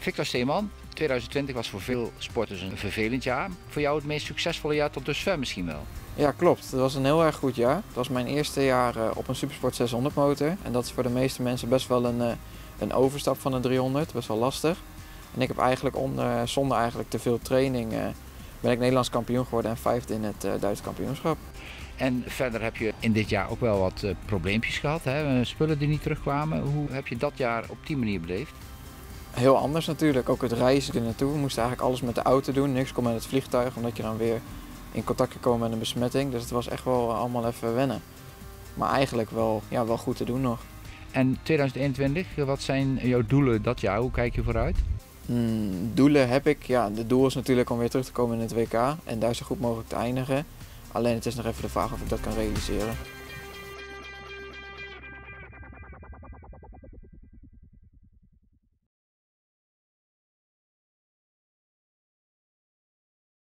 Victor Steeman, 2020 was voor veel sporters een vervelend jaar. Voor jou het meest succesvolle jaar tot dusver misschien wel? Ja, klopt. Het was een heel erg goed jaar. Het was mijn eerste jaar eh, op een Supersport 600 motor. En dat is voor de meeste mensen best wel een, eh, een overstap van een 300. Best wel lastig. En ik heb eigenlijk onder, zonder eigenlijk te veel training eh, ben ik Nederlands kampioen geworden en vijfde in het Duitse kampioenschap. En verder heb je in dit jaar ook wel wat probleempjes gehad. Hè? Spullen die niet terugkwamen. Hoe heb je dat jaar op die manier beleefd? Heel anders natuurlijk. Ook het reizen er naartoe. We moesten eigenlijk alles met de auto doen. Niks kon met het vliegtuig, omdat je dan weer in contact kan komen met een besmetting. Dus het was echt wel allemaal even wennen. Maar eigenlijk wel, ja, wel goed te doen nog. En 2021, wat zijn jouw doelen dat jaar? Hoe kijk je vooruit? Hmm, doelen heb ik. Ja, de doel is natuurlijk om weer terug te komen in het WK en daar zo goed mogelijk te eindigen. Alleen het is nog even de vraag of ik dat kan realiseren.